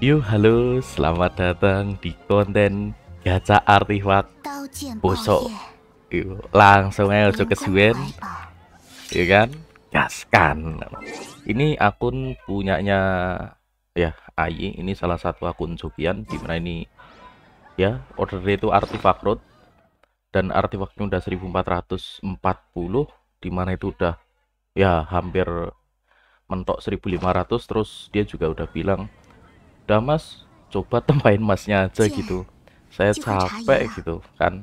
Yuk halo, selamat datang di konten Gacha Artifak Bosok. Yuk, langsung aja ke kesuwen. Iya kan? Gaskan Ini akun punyanya ya Ayi, ini salah satu akun Jokian Di mana ini ya, order itu artifak road. Dan artifaknya udah 1440 di mana itu udah ya hampir mentok 1500 Terus dia juga udah bilang udah mas coba tempain masnya aja gitu. Saya capek gitu kan.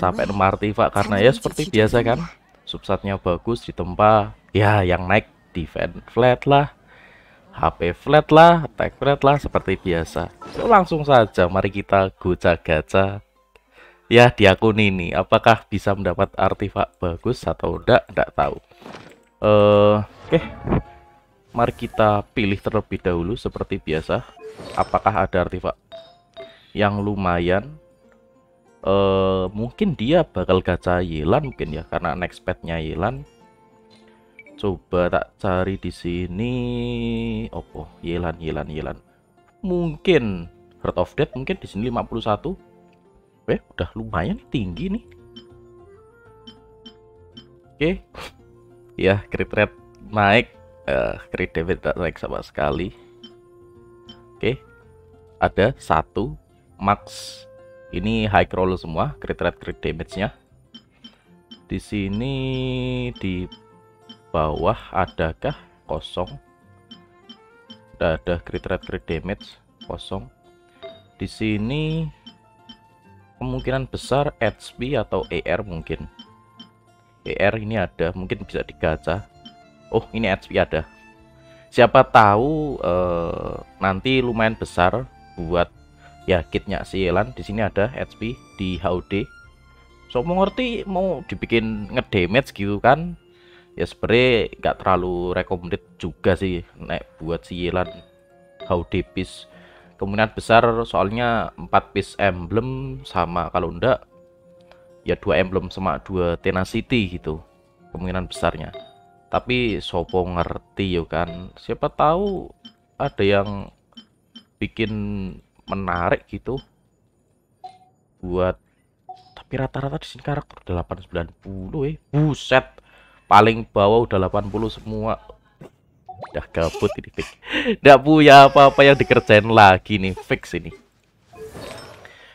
Capek nomor artifak karena ya seperti biasa kan subsatnya bagus ditempa ya yang naik defense flat lah HP flat lah attack flat lah seperti biasa. So, langsung saja mari kita goja gaca ya di akun ini apakah bisa mendapat artifak bagus atau enggak enggak tahu. Eh uh, oke. okay mari kita pilih terlebih dahulu seperti biasa. Apakah ada artifak yang lumayan eh mungkin dia bakal gacha Yelan mungkin ya karena next petnya Yelan. Coba tak cari di sini. Opo Yelan Yelan Yelan. Mungkin Heart of Death mungkin di sini 51 eh udah lumayan tinggi nih. Oke. Ya crit rate naik eh crit damage tidak naik sama sekali. Oke. Ada satu max. Ini high roll semua crit rate crit damage nya di sini di bawah adakah? Kosong. Tidak ada crit rate crit damage. Kosong. Di sini kemungkinan besar HP atau ER mungkin. ER ini ada mungkin bisa digaca oh ini HP ada siapa tahu eh, nanti lumayan besar buat ya kitnya si Elan. Di sini ada HP di HUD so mau ngerti mau dibikin ngedamage gitu kan? Ya sebenarnya nggak terlalu recommended juga sih nek buat si Yelan HUD piece. Kemungkinan besar soalnya 4 piece emblem sama kalau enggak ya dua emblem sama dua tenacity gitu. Kemungkinan besarnya tapi sopo ngerti yo kan. Siapa tahu ada yang bikin menarik gitu. Buat tapi rata-rata di sini karakter udah 890 eh. Buset paling bawah udah 80 semua. Udah gabut ini fix nggak punya apa-apa yang dikerjain lagi nih. Fix ini.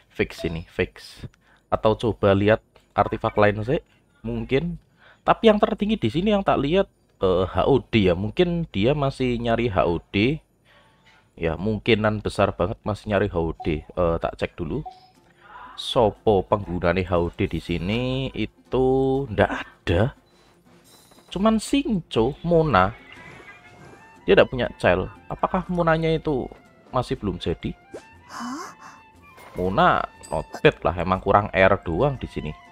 Fix ini fix. Atau coba lihat artifak lain sih. Mungkin tapi yang tertinggi di sini yang tak lihat eh, HUD ya. Mungkin dia masih nyari HUD ya mungkinan besar banget masih nyari HUD Eh, tak cek dulu. Sopo pengguna HUD di sini itu ndak ada. Cuman Singco Mona. Dia tidak punya child. Apakah Monanya itu masih belum jadi? Mona not bad lah emang kurang air doang di sini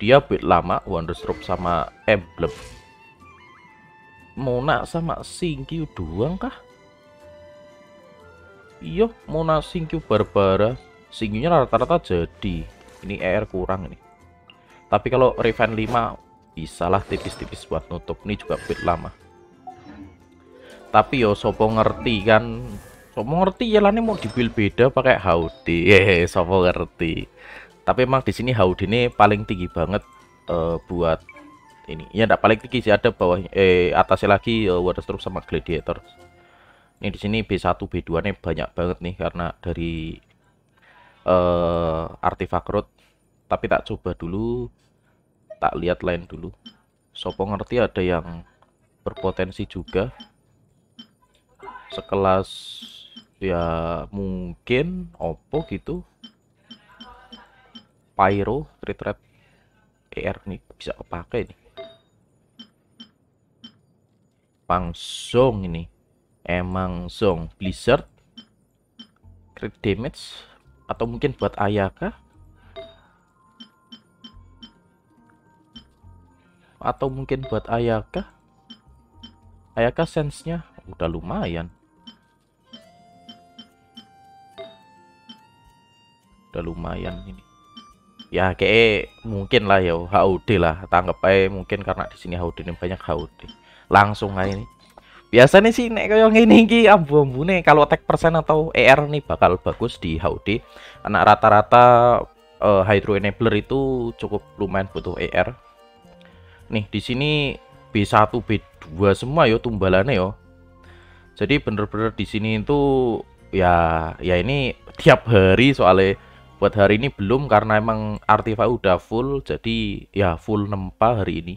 dia build lama Wonderstroke sama emblem. Mona sama Singkyu doang kah? Iya Mona Singkyu Barbara. Singkyunya rata-rata jadi. Ini air kurang nih tapi kalau Revenge 5 bisa lah tipis-tipis buat nutup. Ini juga build lama. Tapi yo sopo ngerti kan? Sopo ngerti ya mau dibuild beda pakai HUD hehe sopo ngerti tapi emang di sini HUD ini paling tinggi banget eh, buat ini. Ya enggak paling tinggi sih ada bawah eh atasnya lagi uh, Waterstruck sama Gladiator ini di sini B1 B2 nya banyak banget nih karena dari eh artifak road. Tapi tak coba dulu tak lihat lain dulu. Sopo ngerti ada yang berpotensi juga? Sekelas ya mungkin Oppo gitu Pyro Street Red ER nih bisa kepake nih. Pang Zong ini. Emang Zong Blizzard. Crit damage atau mungkin buat Ayaka atau mungkin buat Ayaka Ayaka sense-nya? Udah lumayan. Udah lumayan ini ya kayak mungkin lah ya HUD lah. Tanggap aja mungkin karena di sini HUD ini banyak HUD langsung aja ini. Biasanya sih nek kayak ngene iki ambu-ambune kalau attack persen atau ER nih bakal bagus di HUD karena rata-rata uh, Hydro Enabler itu cukup lumayan butuh ER nih di sini B1 B2 semua yo tumbalannya yo jadi bener-bener di sini itu ya ya ini tiap hari soalnya buat hari ini belum karena emang artifak udah full jadi ya full nempa hari ini.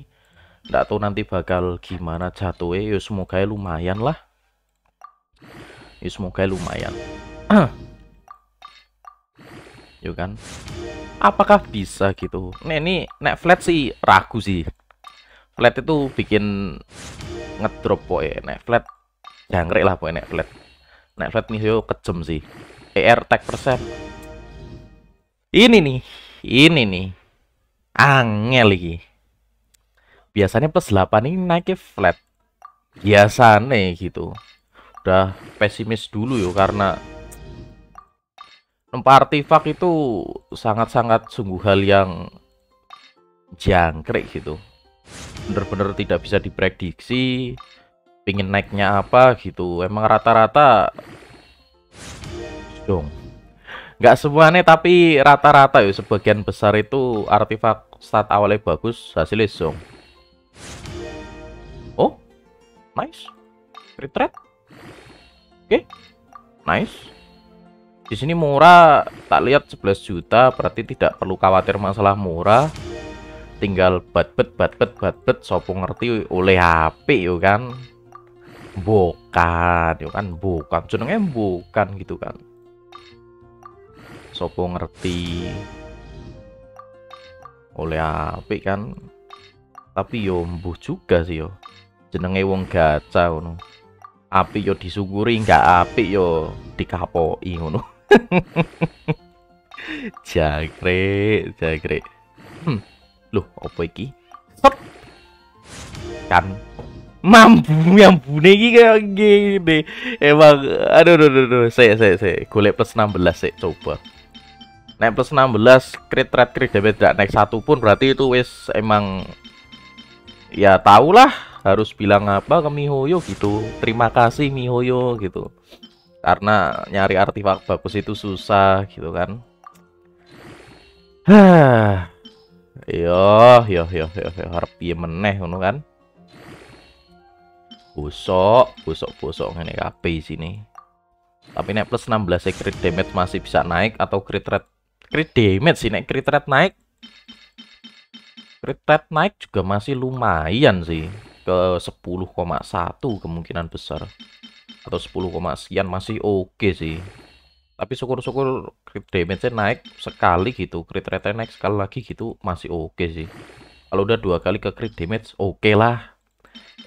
Nggak tahu nanti bakal gimana jatuhnya. Ya semoga lumayan lah. Ya semoga lumayan. Yuk kan? Apakah bisa gitu? Nah ini nek flat sih ragu sih. Flat itu bikin ngedrop poe nek flat jangkrik lah poe nek flat. Nek flat nih yo kejem sih. ER tag persen ini nih ini nih. Angel lagi biasanya plus 8 ini naiknya flat. Biasanya gitu. Udah pesimis dulu yuk karena empat artifak itu sangat-sangat sungguh hal yang jangkrik gitu. Bener-bener tidak bisa diprediksi pingin naiknya apa gitu. Emang rata-rata dong nggak semuanya tapi rata-rata ya sebagian besar itu artifak start awalnya bagus hasilnya zong Oh, nice. Retreat. Oke, okay. nice. Di sini murah, tak lihat 11 juta, berarti tidak perlu khawatir masalah murah. Tinggal bat-bet, bat-bet, sopo ngerti oleh HP yo kan. Bukan, yo kan bukan. Jenenge bukan gitu kan. Sopo ngerti oleh HP kan? Tapi yo mbuh juga sih yo. Jenenge wong gacha ngono. Api yo disunguri enggak api yo dikapoki ngono. Jagre jagre hmm. loh apa iki? Stop. kan. Mampu yang bune iki kayak gini. Emang aduh aduh, aduh. saya saya saya. Golek plus 16 saya coba naik plus 16 crit rate crit damage tidak naik satu pun berarti itu wis emang ya tahulah harus bilang apa ke Mihoyo gitu terima kasih Mihoyo gitu karena nyari artefak bagus itu susah gitu kan. Yo, yo, yo, yo, yo, harap meneh ngono kan. Busok, busok, busok ngene kabeh sini. Tapi nek plus 16 ya crit damage masih bisa naik atau crit rate crit damage sih nek crit rate naik. Crit rate naik juga masih lumayan sih ke 10,1 kemungkinan besar. Atau 10, sekian masih oke okay sih. Tapi syukur-syukur crit damage naik sekali gitu crit rate naik sekali lagi gitu masih oke okay sih. Kalau udah dua kali ke crit damage oke okay lah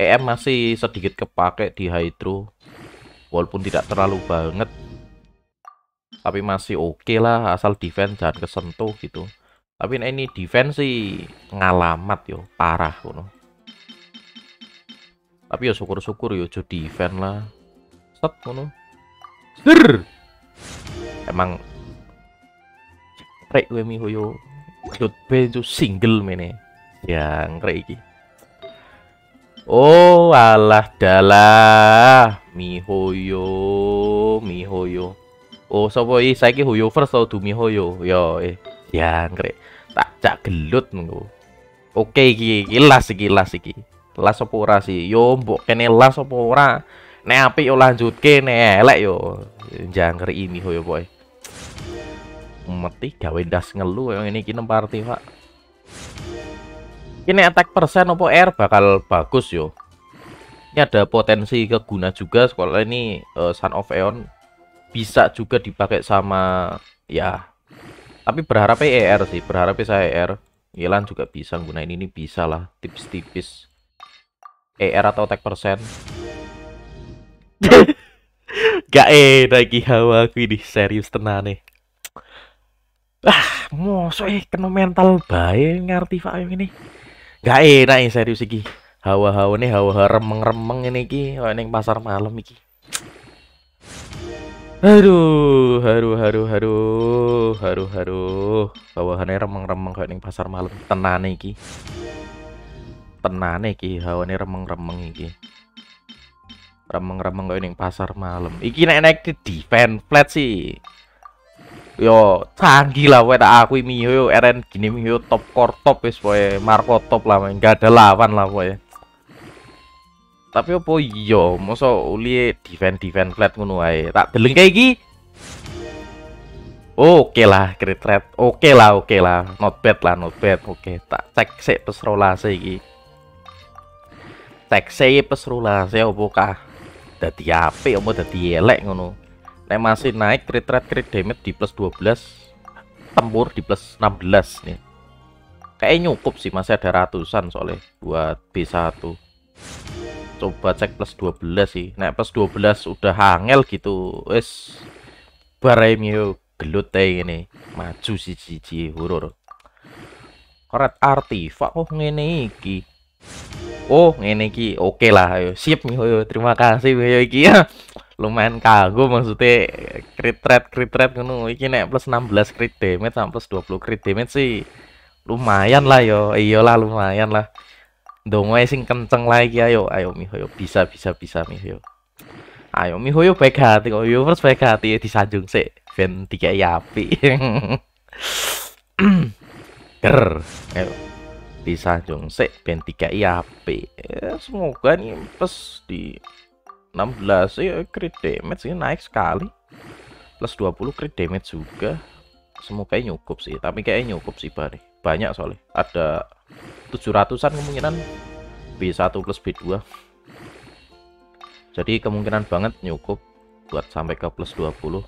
EM masih sedikit kepake di Hydro. Walaupun tidak terlalu banget tapi masih oke okay lah asal defense jangan kesentuh gitu. Tapi ini defense sih ngalamat yo parah kuno tapi ya syukur-syukur yo jo defense lah. Set kuno Ser. emang rek gue mihoyo dot B itu single mene. Yang rek Oh alah dalah. Mihoyo mihoyo Oh sapa iki? Saiki hoyo first atau du mihoyo yo eh yang rek tak cak gelut nunggu oke iki kilas iki las iki. Las apa ora sih? Yo mbok kene las apa ora? Nek apik yo lanjutke nek elek yo. Jangker ini yo boy. Mati gawe das ngelu yang ini kini party pak. Ini attack persen apa R bakal bagus yo. Ini ada potensi keguna juga sekolah ini uh, Sun of Eon bisa juga dipakai sama ya tapi berharap ER sih, berharap saya ER. Yelan juga bisa gunain ini bisa lah, tips tipis ER atau tag persen. Gak eh lagi hawa aku ini serius tenang nih. Ah, mosok eh kena mental bae ngerti Pak ini. Gak enak eh serius iki. Hawa-hawa nih hawa remeng-remeng ini iki, ning pasar malam iki. Aduh, haru haru haru haru haru. Bawahannya remeng-remeng kayak ning pasar malam. Tenane iki. Tenane iki hawane remeng-remeng iki. remeng-remeng kok ning pasar malam iki nek naik di defense flat sih yo canggih lah wae aku ini yo RN gini yo top core top wis poe Marco top lah enggak ada lawan lah poe tapi apa iya masa uli defense defense flat ngono wae tak deleng kayak iki Oke lah, crit rate. Oke lah, oke lah. Not bad lah, not bad. Oke, tak cek sih pes rolase iki. Cek sih pes rolase opo kah? Dadi apik opo dadi elek ngono. Nek masih naik crit rate crit damage di plus 12 tempur di plus 16 nih. Kayaknya nyukup sih masih ada ratusan soalnya buat B1. Coba cek plus 12 sih. Nek plus 12 udah hangel gitu. Wes barem yuk gelut ini maju siji horor. Koret artifak oh ngene iki. Oh, ngene iki. Oke lah, ayo. Sip nih, Terima kasih yo iki ya lumayan kagum maksudnya crit rate crit rate ngono iki nek plus 16 crit damage sampai plus 20 crit damage sih lumayan lah yo iyalah lumayan lah dong sing kenceng lagi ayo ayo mihoyo bisa bisa bisa mihoyo ayo mihoyo baik hati kok. Yo terus baik hati disanjung sih ben tiga api. Ger ayo. Disanjung sih ben tiga api. Ya, semoga nih plus di 16 ya crit damage sih naik sekali. Plus 20 crit damage juga. Semoga nyukup sih tapi kayaknya nyukup sih bari banyak soalnya. Ada 700an kemungkinan B1 plus B2 jadi kemungkinan banget nyukup buat sampai ke plus 20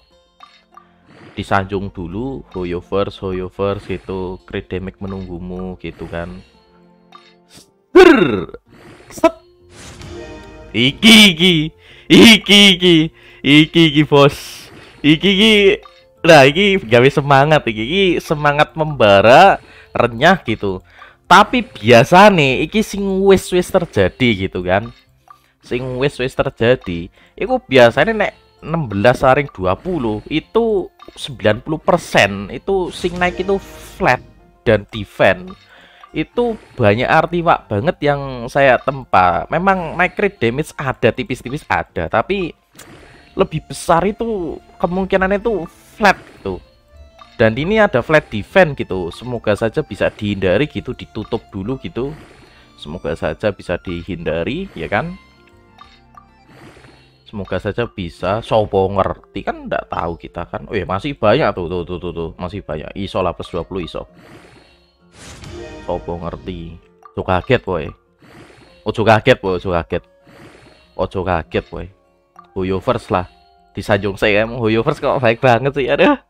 disanjung dulu Hoyoverse Hoyoverse gitu. Damage menunggumu gitu kan. Set! Iki iki. Iki iki. Iki iki bos. Iki iki. Nah iki gawe semangat iki, iki semangat membara renyah gitu. Tapi biasa nih iki sing wis wis terjadi gitu kan. Sing wis wis terjadi itu biasanya nek 16 saring 20 itu 90% itu sing naik itu flat dan defense itu banyak arti pak banget yang saya tempa. Memang naik crit damage ada tipis-tipis ada tapi lebih besar itu kemungkinan itu flat dan ini ada flat defense gitu semoga saja bisa dihindari gitu ditutup dulu gitu semoga saja bisa dihindari ya kan semoga saja bisa sopo ngerti kan enggak tahu kita kan oh ya masih banyak tuh tuh tuh tuh, tuh. masih banyak iso lah plus 20 iso Sopo ngerti. Ojo kaget, boy. Ojo kaget, boy. Ojo kaget. Ojo kaget, boy. Huyo first lah. Disanjung saya em Huyo first kok baik banget sih. Aduh.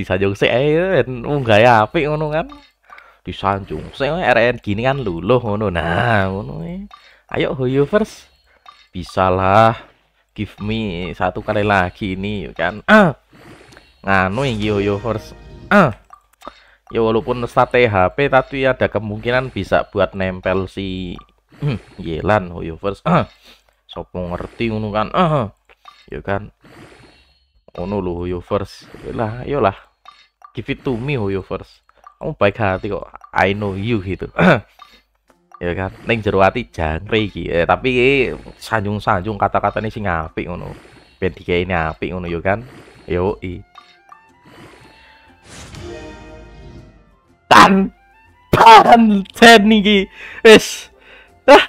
Disanjung saya kan gaya apik ngono kan. Disanjung saya RN gini kan luluh ngono. Nah, ngono Ayo Huyo first. Bisa lah. Give me satu kali lagi ini kan. Ah. Nganu Huyo first. Ah ya walaupun sate HP tapi ada kemungkinan bisa buat nempel si hmm, Yelan Hoyoverse ah sopo ngerti ngono kan ah ya kan ngono lo Hoyoverse lah lah give it to me Hoyoverse kamu baik hati kok. I know you gitu. Ya kan? Neng jero ati iki. Eh, tapi sanjung-sanjung kata-kata ini sing apik ngono. Ben ini apik ngono yo kan? Yo i tan pancen iki. Wis.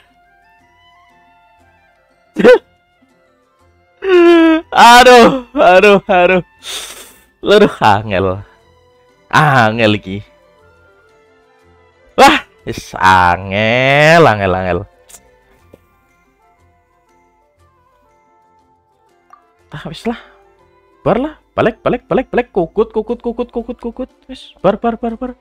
Aduh aduh aduh. Aduh angel angel iki. Wah wis angel angel angel. Ah wis lah. Bar lah. Balik balik balik balik. Kukut kukut kukut kukut kukut. Wis bar bar bar bar